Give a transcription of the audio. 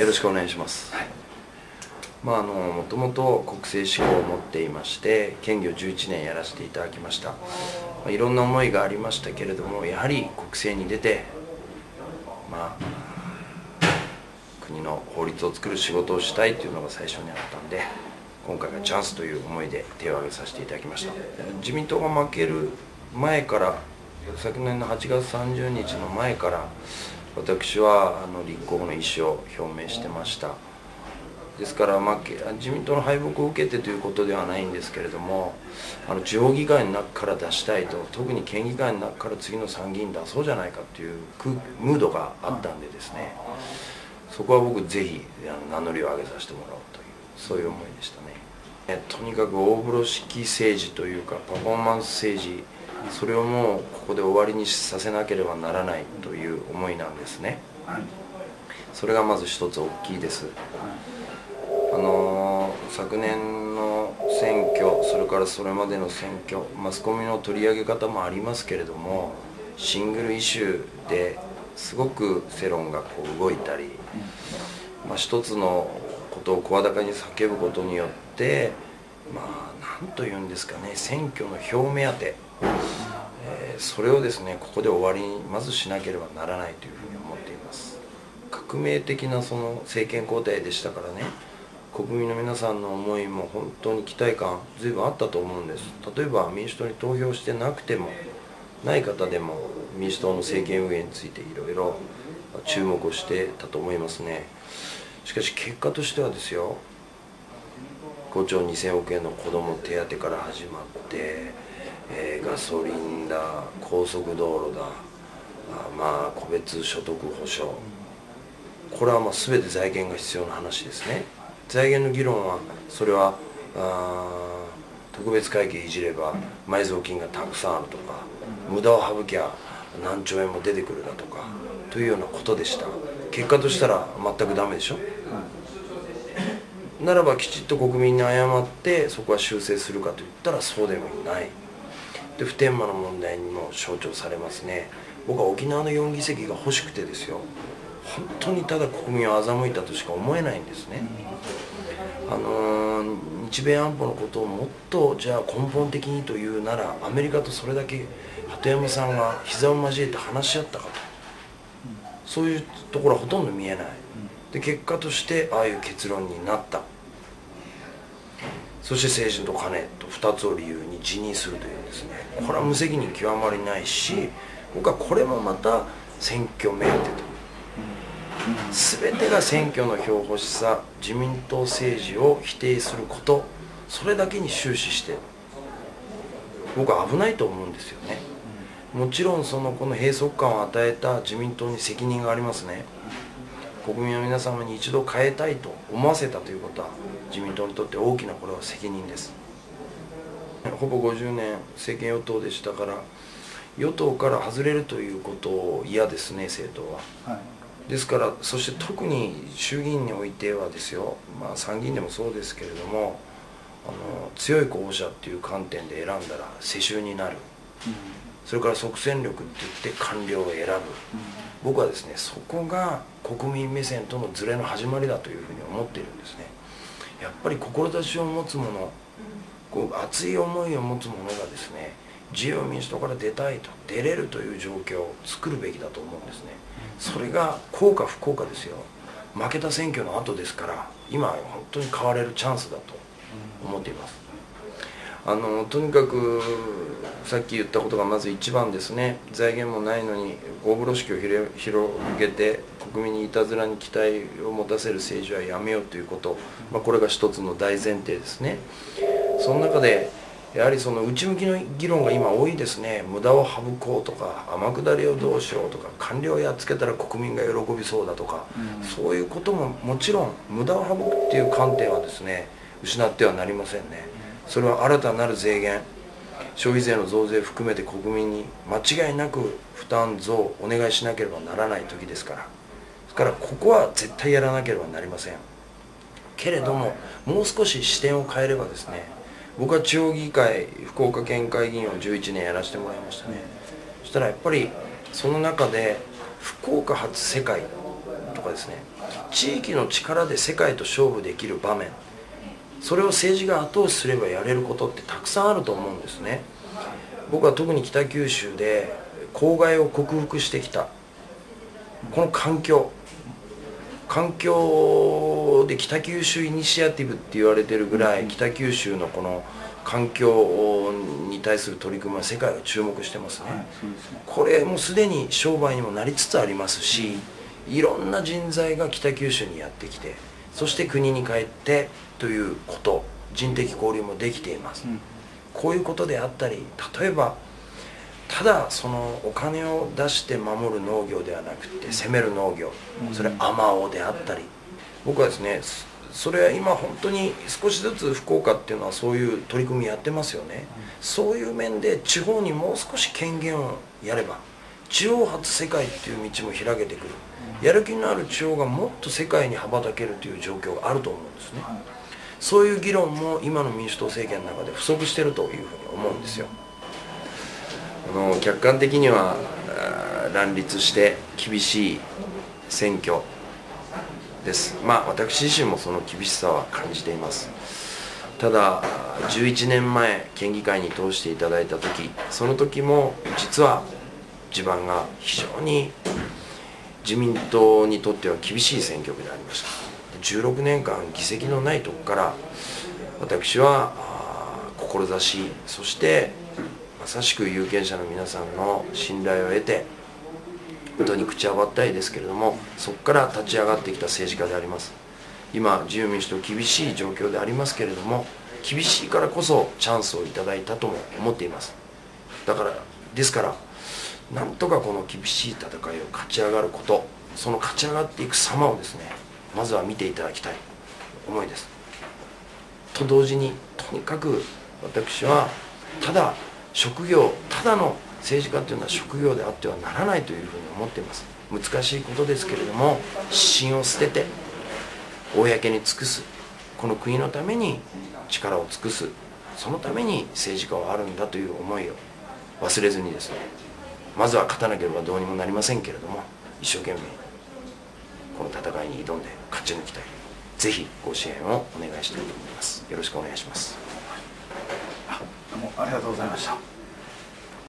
よろしくお願いします、はい、まああのもともと国政志向を持っていまして県議を11年やらせていただきました、まあ、いろんな思いがありましたけれどもやはり国政に出てまあ国の法律を作る仕事をしたいというのが最初にあったんで今回がチャンスという思いで手を挙げさせていただきました。自民党が負ける前から昨年の8月30日の前から私はあの立候補の意思を表明してました。ですから負け自民党の敗北を受けてということではないんですけれどもあの地方議会の中から出したいと特に県議会の中から次の参議院出そうじゃないかというムードがあったんでですね。そこは僕ぜひ名乗りを上げさせてもらおうというそういう思いでしたね。とにかく大風呂敷政治というかパフォーマンス政治それをもうここで終わりにさせなければならないという思いなんですね、それがまず一つ大きいです、あのー、昨年の選挙それからそれまでの選挙マスコミの取り上げ方もありますけれどもシングルイシューですごく世論がこう動いたり、まあ、一つのことを声高に叫ぶことによってまあ何と言うんですかね選挙の表明当てえー、それをですねここで終わりにまずしなければならないというふうに思っています。革命的なその政権交代でしたからね国民の皆さんの思いも本当に期待感随分あったと思うんです。例えば民主党に投票してなくてもない方でも民主党の政権運営についていろいろ注目をしてたと思いますね。しかし結果としてはですよ5兆2000億円の子ども手当から始まってえー、ガソリンだ高速道路だあまあ個別所得保障これはまあ全て財源が必要な話ですね。財源の議論はそれはあ特別会計いじれば埋蔵金がたくさんあるとか無駄を省きゃ何兆円も出てくるだとかというようなことでした。結果としたら全くダメでしょ、ならばきちっと国民に謝ってそこは修正するかといったらそうでもない。で普天間の問題にも象徴されますね。僕は沖縄の4議席が欲しくてですよ。本当にただ国民を欺いたとしか思えないんですね。あのー、日米安保のことをもっとじゃあ根本的にというならアメリカとそれだけ鳩山さんが膝を交えて話し合ったかと。そういうところはほとんど見えない。で結果としてああいう結論になったそして政治と金と2つを理由に辞任するというですね。これは無責任極まりないし僕はこれもまた選挙メンテと。全てが選挙の票欲しさ自民党政治を否定することそれだけに終始して僕は危ないと思うんですよね。もちろんそのこの閉塞感を与えた自民党に責任がありますね。国民の皆様に一度変えたいと思わせたということは自民党にとって大きなこれは責任です。ほぼ50年政権与党でしたから与党から外れるということを嫌ですね政党は、はい、ですからそして特に衆議院においてはですよ、まあ、参議院でもそうですけれどもあの強い候補者っていう観点で選んだら世襲になる、うん、それから即戦力って言って官僚を選ぶ、うん、僕はですねそこが国民目線とのズレの始まりだというふうに思っているんですね。やっぱり志を持つ者こう熱い思いを持つ者がですね自由民主党から出たいと出れるという状況を作るべきだと思うんですね。それが効か不幸かですよ。負けた選挙の後ですから今本当に変われるチャンスだと思っていますあのとにかくさっき言ったことがまず一番ですね。財源もないのに大風呂敷を広げて国民にいたずらに期待を持たせる政治はやめようということ、まあ、これが一つの大前提ですね。その中でやはりその内向きの議論が今多いですね。無駄を省こうとか天下りをどうしようとか官僚やっつけたら国民が喜びそうだとか、うん、そういうことももちろん無駄を省くっていう観点はですね失ってはなりませんねそれは新たなる税源消費税の増税含めて国民に間違いなく負担増お願いしなければならない時ですから。ですからここは絶対やらなければなりません。けれどももう少し視点を変えればですね僕は地方議会福岡県会議員を11年やらせてもらいましたね。そしたらやっぱりその中で福岡発世界とかですね地域の力で世界と勝負できる場面それを政治が後押しすればやれることってたくさんあると思うんですね。僕は特に北九州で公害を克服してきた。この環境。環境で北九州イニシアティブって言われてるぐらい北九州のこの環境に対する取り組みは世界が注目してますね、はい、これもすでに商売にもなりつつありますしいろんな人材が北九州にやってきてそして国に帰ってということ人的交流もできています、うん、こういうことであったり例えばただそのお金を出して守る農業ではなくて攻める農業それアマオであったり僕はですねそれは今本当に少しずつ福岡っていうのはそういう取り組みやってますよね、そういう面で地方にもう少し権限をやれば地方発世界っていう道も開けてくる、やる気のある地方がもっと世界に羽ばたけるという状況があると思うんですね、そういう議論も今の民主党政権の中で不足してるというふうに思うんですよ。あの客観的には乱立して厳しい選挙です。まあ私自身もその厳しさは感じています。ただ11年前県議会に通していただいた時その時も実は地盤が非常に自民党にとっては厳しい選挙区でありました。16年間議席のないとこから私は志そしてまさしく有権者の皆さんの信頼を得て本当に口はばったいですけれどもそこから立ち上がってきた政治家であります。今自由民主党厳しい状況でありますけれども厳しいからこそチャンスをいただいたとも思っています。だからですからなんとかこの厳しい戦いを勝ち上がることその勝ち上がっていく様をですねまずは見ていただきたい思いです。と同時にとにかく私はただ職業ただの政治家というのは職業であってはならないというふうに思っています。難しいことですけれども指針を捨てて公に尽くすこの国のために力を尽くすそのために政治家はあるんだという思いを忘れずにですねまずは勝たなければどうにもなりませんけれども一生懸命この戦いに挑んで勝ち抜きたい。ぜひご支援をお願いしたいと思います。よろしくお願いします。どうありがとうございました。